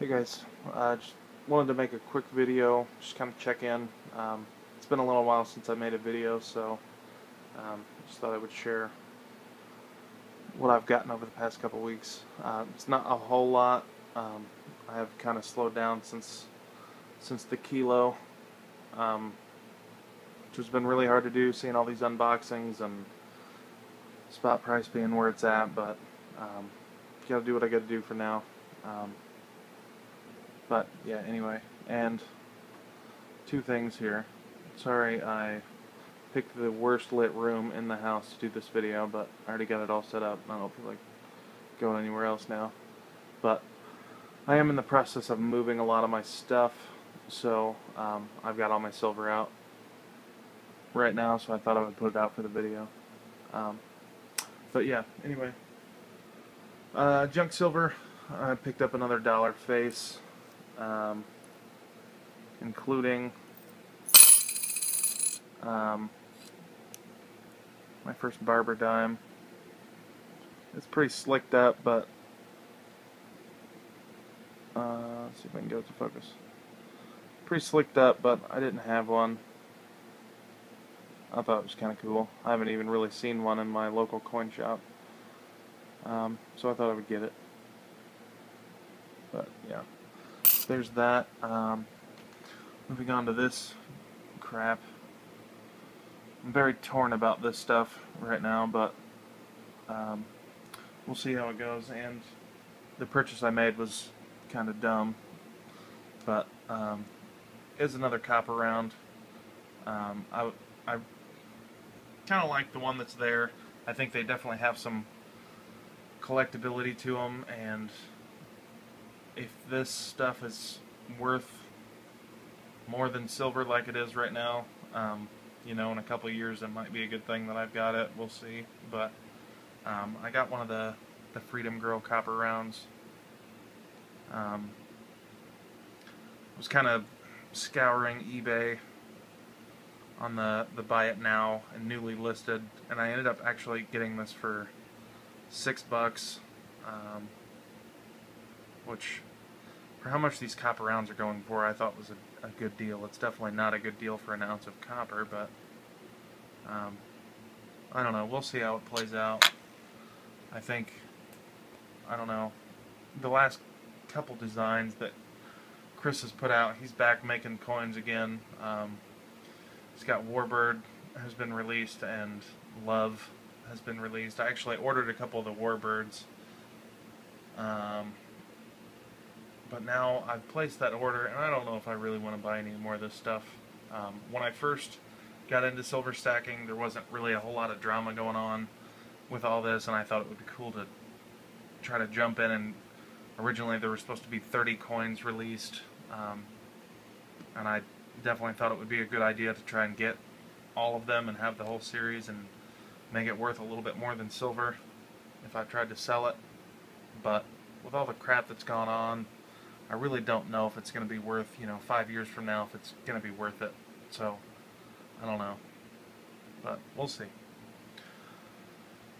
Hey guys, uh, just wanted to make a quick video, just kind of check in. Um, it's been a little while since I made a video, so um, just thought I would share what I've gotten over the past couple weeks. Uh, it's not a whole lot. Um, I have kind of slowed down since since the kilo, um, which has been really hard to do, seeing all these unboxings and spot price being where it's at. But um, gotta do what I gotta do for now. But yeah, anyway, and two things here. Sorry I picked the worst lit room in the house to do this video, but I already got it all set up. I don't feel like going anywhere else now. But I am in the process of moving a lot of my stuff, so um, I've got all my silver out right now, so I thought I would put it out for the video. Um, but yeah, anyway. Uh, junk silver, I picked up another dollar face um, including um, my first barber dime. It's pretty slicked up, but uh, let's see if I can get it to focus. Pretty slicked up, but I didn't have one. I thought it was kind of cool. I haven't even really seen one in my local coin shop. Um, so I thought I would get it. But, yeah there's that. Um, moving on to this crap. I'm very torn about this stuff right now, but um, we'll see how it goes. And the purchase I made was kind of dumb, but um, is another copper round. Um, I, I kind of like the one that's there. I think they definitely have some collectability to them, and if this stuff is worth more than silver like it is right now, um, you know, in a couple years it might be a good thing that I've got it. We'll see. But um, I got one of the, the Freedom Girl copper rounds. Um, was kind of scouring eBay on the, the buy it now and newly listed, and I ended up actually getting this for six bucks, um, which for how much these copper rounds are going for, I thought was a, a good deal. It's definitely not a good deal for an ounce of copper, but um, I don't know. We'll see how it plays out. I think, I don't know, the last couple designs that Chris has put out, he's back making coins again. Um, he's got Warbird has been released and Love has been released. I actually ordered a couple of the Warbirds. Um, but now I've placed that order, and I don't know if I really want to buy any more of this stuff. Um, when I first got into silver stacking, there wasn't really a whole lot of drama going on with all this, and I thought it would be cool to try to jump in. And originally there were supposed to be 30 coins released, um, and I definitely thought it would be a good idea to try and get all of them and have the whole series and make it worth a little bit more than silver if I tried to sell it. But with all the crap that's gone on, I really don't know if it's going to be worth, you know, five years from now, if it's going to be worth it. So, I don't know. But we'll see.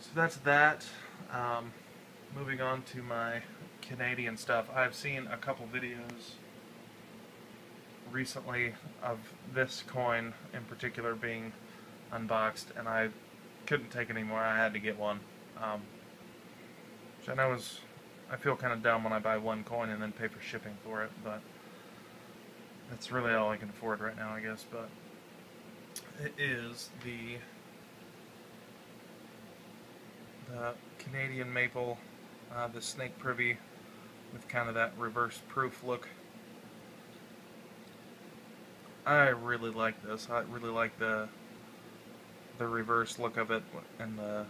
So that's that. Um, moving on to my Canadian stuff. I've seen a couple videos recently of this coin in particular being unboxed, and I couldn't take it anymore. I had to get one. Um, which I know is I feel kind of dumb when I buy one coin and then pay for shipping for it, but that's really all I can afford right now, I guess. But it is the the Canadian maple, uh, the snake privy with kind of that reverse proof look. I really like this. I really like the the reverse look of it and the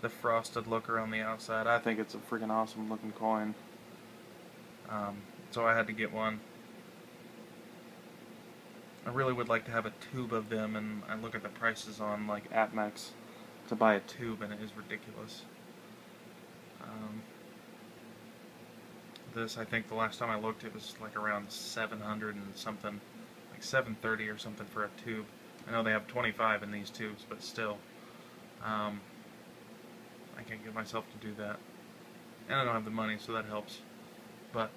the frosted look around the outside. I think it's a freaking awesome looking coin. Um, so I had to get one. I really would like to have a tube of them, and I look at the prices on like APMEX to buy a tube, and it is ridiculous. Um, this, I think the last time I looked, it was like around 700 and something, like 730 or something for a tube. I know they have 25 in these tubes, but still. Um, I can't get myself to do that. And I don't have the money, so that helps. But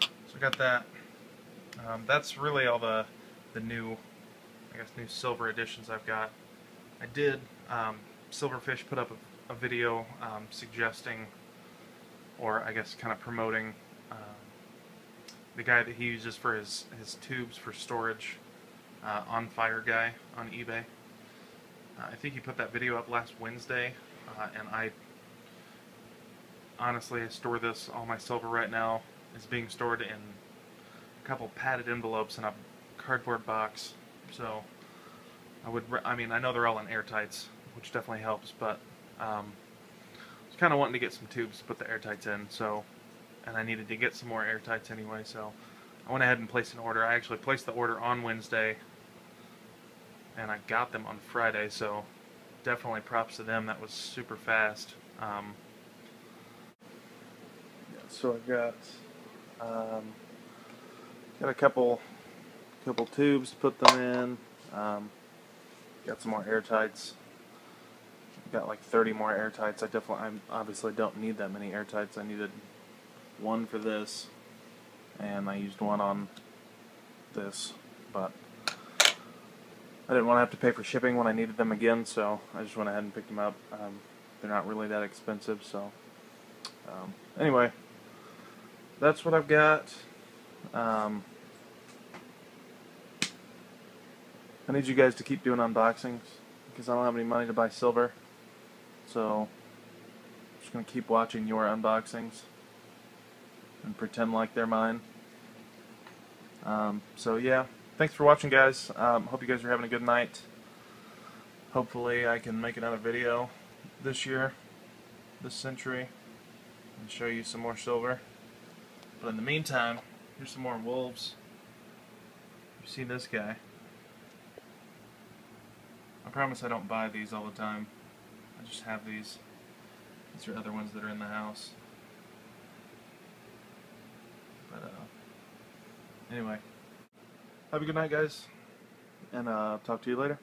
So I got that. Um, that's really all the the new, I guess, new silver editions I've got. I did um, Silverfish put up a, a video um, suggesting, or I guess, kind of promoting um, the guy that he uses for his his tubes for storage, uh, on Fire Guy on eBay. Uh, I think he put that video up last Wednesday, uh, and I honestly I store this all my silver right now is being stored in a couple padded envelopes in a cardboard box. So I would, I mean, I know they're all in airtights, which definitely helps, but um, I was kind of wanting to get some tubes to put the airtights in. So, and I needed to get some more airtights anyway. So I went ahead and placed an order. I actually placed the order on Wednesday, and I got them on Friday. So definitely props to them. That was super fast. Um, so I've got um, got a couple couple tubes to put them in. Um, got some more air tights. Got like 30 more air tights. I definitely, I obviously don't need that many air tights. I needed one for this, and I used one on this, but I didn't want to have to pay for shipping when I needed them again, so I just went ahead and picked them up. Um, they're not really that expensive, so um, anyway, that's what I've got. Um, I need you guys to keep doing unboxings because I don't have any money to buy silver. So, I'm just going to keep watching your unboxings and pretend like they're mine. Um, so, yeah. Thanks for watching, guys. Um, hope you guys are having a good night. Hopefully, I can make another video this year, this century, and show you some more silver. But in the meantime, here's some more wolves. You see this guy. I promise I don't buy these all the time. I just have these. These are other ones that are in the house. But, uh, anyway. Have a good night, guys. And, uh, talk to you later.